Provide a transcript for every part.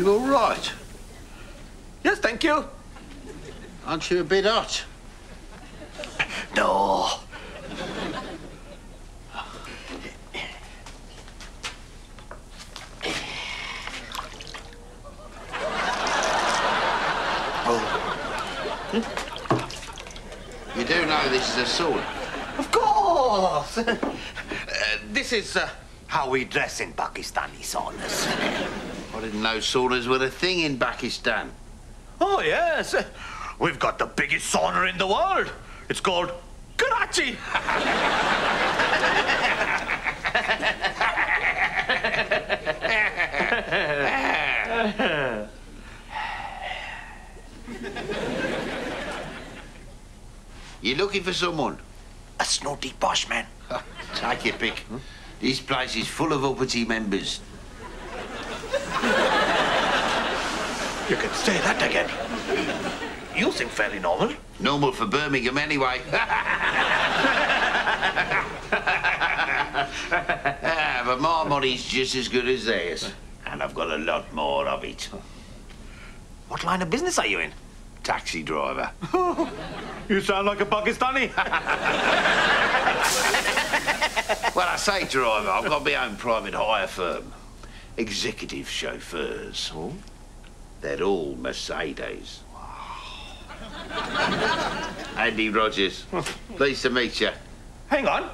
right. Yes, thank you. Aren't you a bit hot? No. You do know this is a sauna? Of course. Uh, this is uh, how we dress in Pakistani saunas. I didn't know saunas were a thing in Pakistan. Oh, yes. We've got the biggest sauna in the world. It's called Karachi. You looking for someone? A snooty posh man. Take your pick. This place is full of uppity members. You can say that again. You seem fairly normal. Normal for Birmingham anyway. Ah, but my money's just as good as theirs. And I've got a lot more of it. What line of business are you in? Taxi driver. You sound like a Pakistani. Well, I say driver, I've got my own private hire firm. Executive chauffeurs. They're all Mercedes. Andy Rogers. Pleased to meet you. Hang on.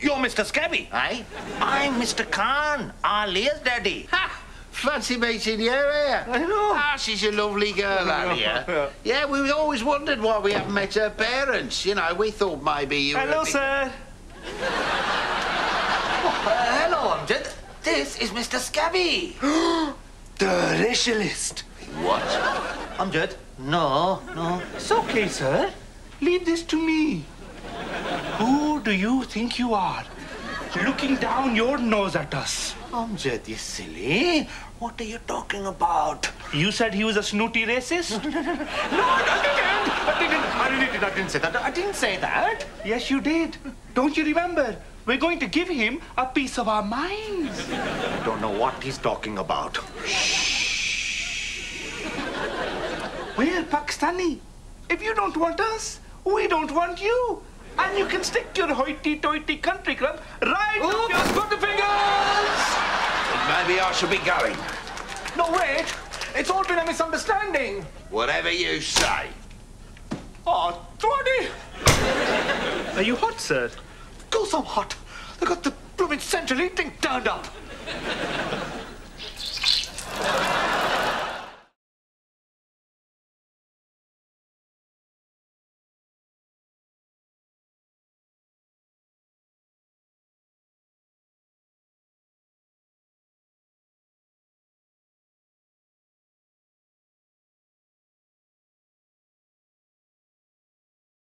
You're Mr. Scabby. Eh? I'm Mr. Khan, Alia's Daddy. Ha! Fancy meeting you here. I know. Ah, she's a lovely girl, Alia. Yeah, we always wondered why we haven't met her parents. You know, we thought maybe you were Hello, sir. hello, Amjad. This is Mr. Scabby. the racialist. Amjad, no, no. It's okay, sir. Leave this to me. Who do you think you are? Looking down your nose at us. Amjad, you silly. What are you talking about? You said he was a snooty racist? no, I didn't. I didn't. I really did. I didn't say that. I didn't say that. Yes, you did. Don't you remember? We're going to give him a piece of our minds. I don't know what he's talking about. We're Pakistani. If you don't want us, we don't want you. And you can stick your hoity-toity country club right up your put the fingers! Maybe I should be going. No, wait. It's all been a misunderstanding. Whatever you say. Oh, Twaddy! Are you hot, sir? Go some hot. They got the blooming central heating turned up.